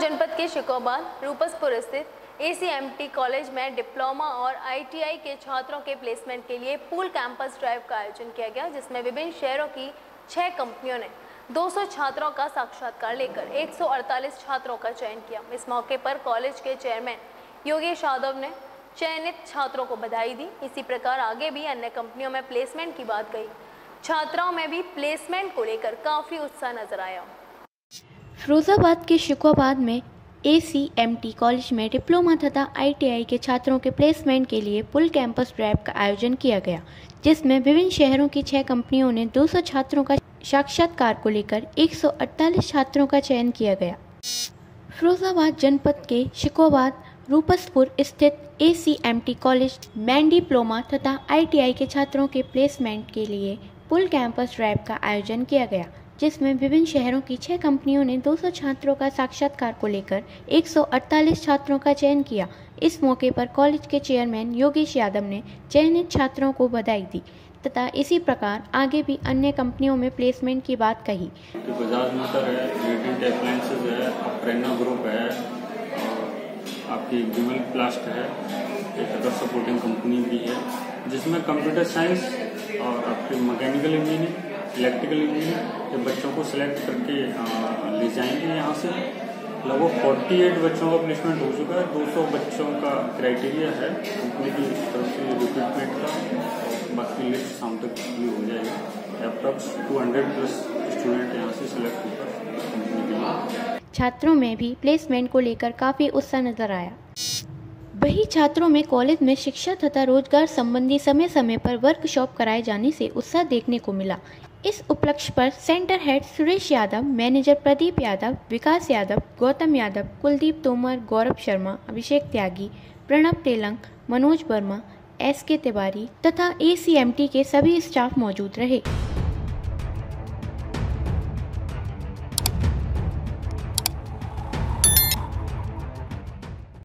शिकोबाद, रूपसपुर स्थित ACMT college में diploma और आईटीआई के छात्रों के प्लेसमेंट के लिए पूल कैंपस ड्राइव का आयोजन किया गया, जिसमें विभिन्न शहरों की छह कंपनियों ने 200 छात्रों का साक्षात्कार लेकर 148 छात्रों का चयन किया। इस मौके पर कॉलेज के चेयरमैन योगेश यादव ने चयनित छात्रों को बधाई दी। इसी प्रकार आगे भी अन्य कंपनियों में प्लेसमेंट की बात कही छात्राओं में भी प्लेसमेंट को लेकर काफ़ी उत्साह नज़र आया। फिरोजाबाद के शिकोबाद में ए कॉलेज में डिप्लोमा तथा आईटीआई के छात्रों के प्लेसमेंट के लिए पुल कैंपस ड्राइव का आयोजन किया गया, जिसमें विभिन्न शहरों की छह कंपनियों ने 200 छात्रों का साक्षात्कार को लेकर 148 छात्रों का चयन किया गया। फिरोजाबाद जनपद के शिकोबाद रूपसपुर स्थित ए कॉलेज में डिप्लोमा तथा आईटीआई के छात्रों के प्लेसमेंट के लिए पुल कैंपस ड्राइव का आयोजन किया गया जिसमें विभिन्न शहरों की छह कंपनियों ने 200 छात्रों का साक्षात्कार को लेकर 148 छात्रों का चयन किया। इस मौके पर कॉलेज के चेयरमैन योगेश यादव ने चयनित छात्रों को बधाई दी तथा इसी प्रकार आगे भी अन्य कंपनियों में प्लेसमेंट की बात कही। है आपकी प्लास्ट है, एक अदर सपोर्टिंग कंपनी भी है, जिसमें कंप्यूटर साइंस और आपके मैकेनिकल इंजीनियरिंग इलेक्ट्रिकल इंजीनियर ये बच्चों को सिलेक्ट करके ले जाएँगे यहाँ से। लगभग 48 बच्चों का प्लेसमेंट हो चुका है। 200 बच्चों का क्राइटेरिया है। कंपनी की तरफ़ से रिक्रूटमेंट का बाकी लिस्ट शाम तक भी हो जाएगी। अप्रॉक्स 200 प्लस स्टूडेंट यहाँ से सिलेक्ट होकर कंपनी के लिए। छात्रों में भी प्लेसमेंट को लेकर काफ़ी उत्साह नज़र आया। वही छात्रों में कॉलेज में शिक्षा तथा रोज़गार संबंधी समय समय पर वर्कशॉप कराए जाने से उत्साह देखने को मिला। इस उपलक्ष्य पर centre head Suresh Yadav manager Pradeep Yadav, Vikas Yadav, Gautam Yadav, Kuldeep Tomar, Gaurav Sharma, Abhishek Tyagi, Pranab Telang, Manoj Verma, S K Tiwari तथा एसीएमटी के सभी स्टाफ मौजूद रहे।